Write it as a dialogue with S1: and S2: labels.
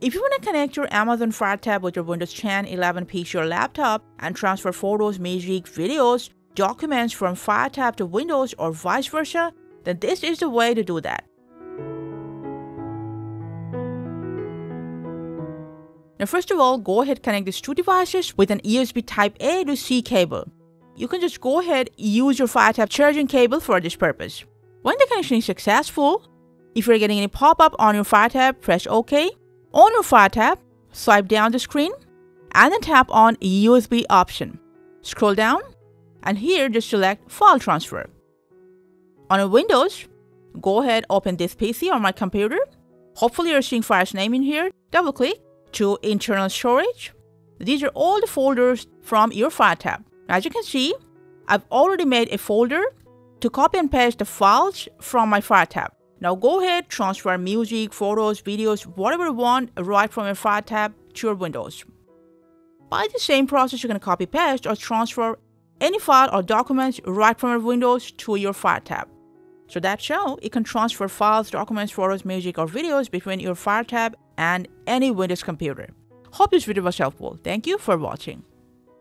S1: If you want to connect your Amazon Fire tab with your Windows 10 11 PC or laptop and transfer photos, music, videos, documents from Fire tab to Windows or vice versa, then this is the way to do that. Now first of all, go ahead connect these two devices with an USB Type A to C cable. You can just go ahead use your Fire tab charging cable for this purpose. When the connection is successful, if you're getting any pop-up on your Fire tab, press OK. On your Fire tab, swipe down the screen and then tap on USB option. Scroll down and here just select File Transfer. On a Windows, go ahead open this PC on my computer. Hopefully you're seeing Fire's name in here. Double click to internal storage. These are all the folders from your Fire tab. As you can see, I've already made a folder to copy and paste the files from my Fire tab. Now go ahead, transfer music, photos, videos, whatever you want right from your Fire tab to your Windows. By the same process, you can copy paste or transfer any file or documents right from your Windows to your Fire tab. So that's how you can transfer files, documents, photos, music, or videos between your Fire tab and any Windows computer. Hope this video was helpful. Thank you for watching.